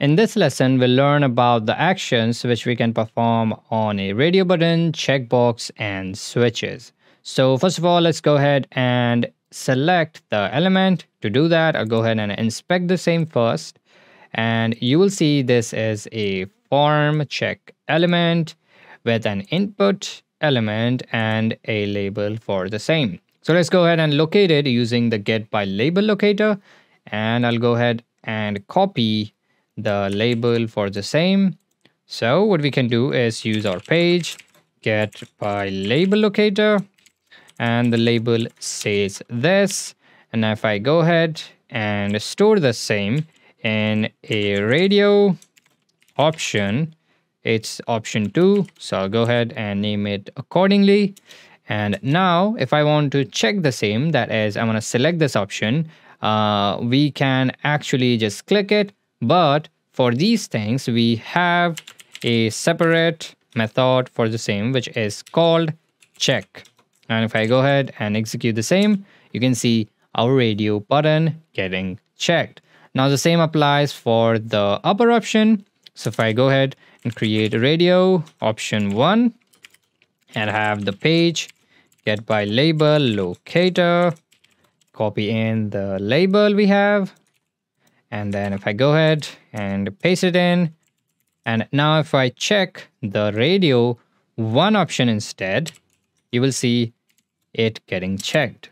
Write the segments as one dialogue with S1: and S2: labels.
S1: In this lesson, we'll learn about the actions which we can perform on a radio button, checkbox, and switches. So first of all, let's go ahead and select the element. To do that, I'll go ahead and inspect the same first. And you will see this is a form check element with an input element and a label for the same. So let's go ahead and locate it using the get by label locator. And I'll go ahead and copy the label for the same. So what we can do is use our page get by label locator and the label says this. And if I go ahead and store the same in a radio option it's option 2 so I'll go ahead and name it accordingly. And now if I want to check the same that is I want to select this option uh, we can actually just click it but for these things, we have a separate method for the same, which is called check. And if I go ahead and execute the same, you can see our radio button getting checked. Now the same applies for the upper option. So if I go ahead and create a radio option one and have the page get by label locator, copy in the label we have and then if I go ahead and paste it in, and now if I check the radio one option instead, you will see it getting checked.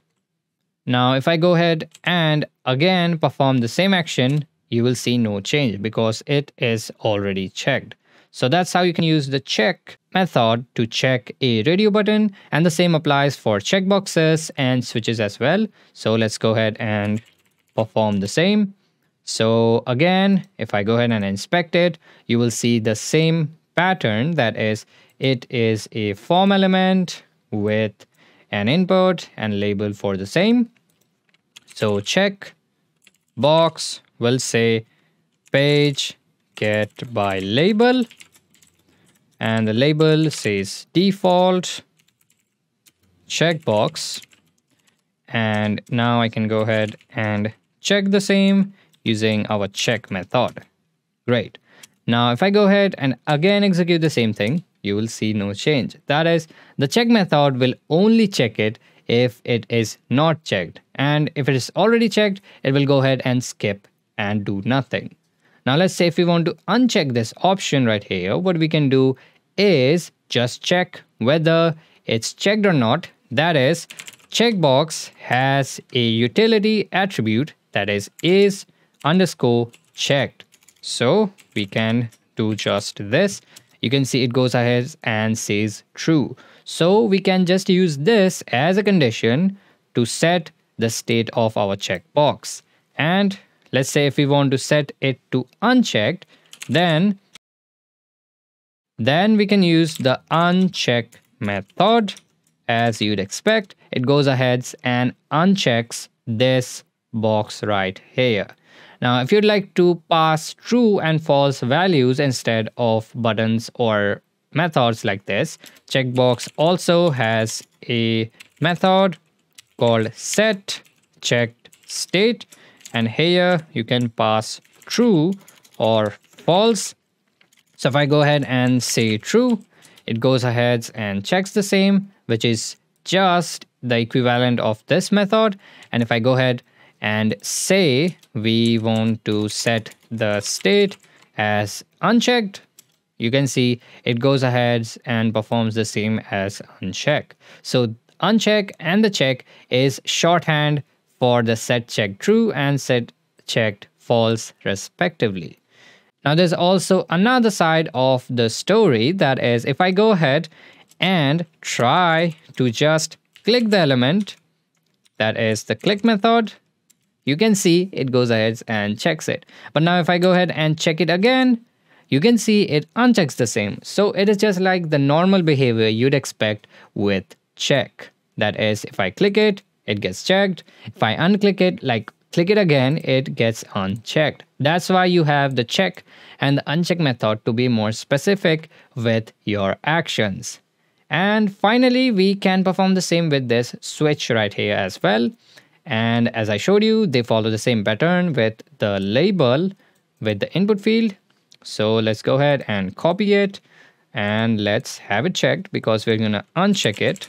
S1: Now, if I go ahead and again perform the same action, you will see no change because it is already checked. So that's how you can use the check method to check a radio button and the same applies for checkboxes and switches as well. So let's go ahead and perform the same. So again, if I go ahead and inspect it, you will see the same pattern. That is it is a form element with an input and label for the same. So check box will say page get by label. And the label says default checkbox. And now I can go ahead and check the same using our check method. Great. Now, if I go ahead and again execute the same thing, you will see no change. That is, the check method will only check it if it is not checked. And if it is already checked, it will go ahead and skip and do nothing. Now, let's say if we want to uncheck this option right here, what we can do is just check whether it's checked or not. That is, checkbox has a utility attribute that is is underscore checked. So we can do just this. You can see it goes ahead and says true. So we can just use this as a condition to set the state of our checkbox. And let's say if we want to set it to unchecked, then then we can use the uncheck method as you'd expect. It goes ahead and unchecks this box right here. Now, if you'd like to pass true and false values instead of buttons or methods like this, checkbox also has a method called set checked state and here you can pass true or false. So if I go ahead and say true, it goes ahead and checks the same, which is just the equivalent of this method. And if I go ahead and say we want to set the state as unchecked, you can see it goes ahead and performs the same as uncheck. So uncheck and the check is shorthand for the set check true and set checked false respectively. Now there's also another side of the story that is if I go ahead and try to just click the element that is the click method you can see it goes ahead and checks it. But now if I go ahead and check it again, you can see it unchecks the same. So it is just like the normal behavior you'd expect with check. That is, if I click it, it gets checked. If I unclick it, like click it again, it gets unchecked. That's why you have the check and the uncheck method to be more specific with your actions. And finally, we can perform the same with this switch right here as well. And as I showed you, they follow the same pattern with the label with the input field. So let's go ahead and copy it and let's have it checked because we're going to uncheck it.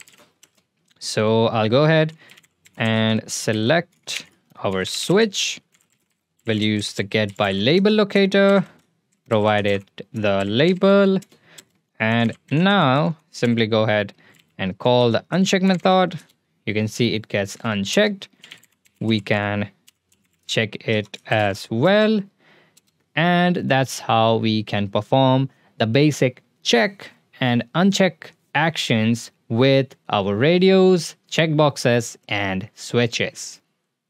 S1: So I'll go ahead and select our switch. We'll use the get by label locator, provide it the label, and now simply go ahead and call the uncheck method. You can see it gets unchecked. We can check it as well. And that's how we can perform the basic check and uncheck actions with our radios, checkboxes, and switches.